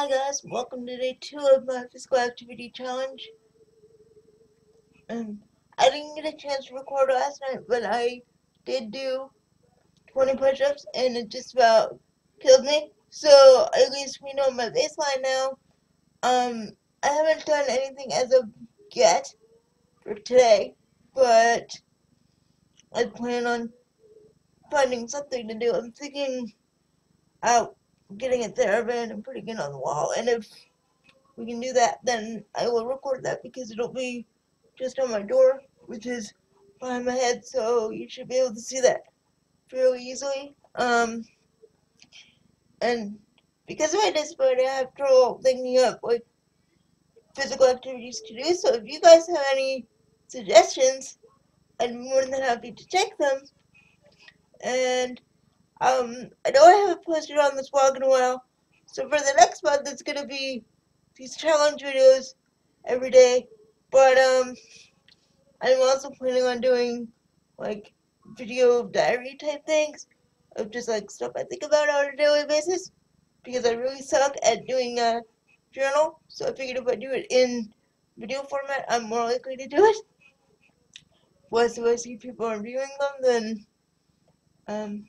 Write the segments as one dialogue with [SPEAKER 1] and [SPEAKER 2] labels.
[SPEAKER 1] Hi guys, welcome to day two of my physical activity challenge. Um, I didn't get a chance to record last night, but I did do 20 push-ups and it just about killed me. So at least we know my baseline now. Um, I haven't done anything as of yet for today, but I plan on finding something to do. I'm thinking out getting a TheraBand and putting it on the wall. And if we can do that, then I will record that because it'll be just on my door, which is behind my head, so you should be able to see that fairly easily. Um, and because of my disability, I have trouble thinking of like physical activities to do. So if you guys have any suggestions, I'd be more than happy to take them. And um, I know I haven't posted on this blog in a while, so for the next month it's gonna be these challenge videos every day. But um, I'm also planning on doing like video diary type things of just like stuff I think about on a daily basis because I really suck at doing a journal. So I figured if I do it in video format, I'm more likely to do it. Plus, I see people reviewing them, then um,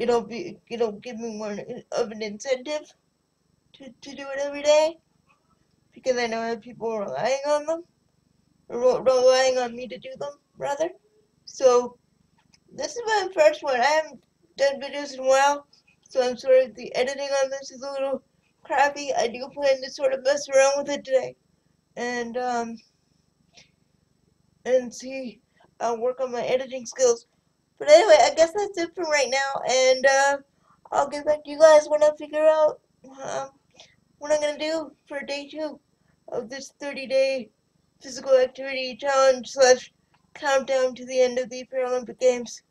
[SPEAKER 1] it'll be it'll give me more of an incentive to, to do it every day because I know have people relying on them relying on me to do them rather. So this is my first one. I haven't done videos in a while, so I'm sort of the editing on this is a little crappy. I do plan to sort of mess around with it today and um and see I'll work on my editing skills. But anyway, I guess that's it for right now, and uh, I'll get back to you guys when I figure out um, what I'm going to do for day two of this 30-day physical activity challenge slash countdown to the end of the Paralympic Games.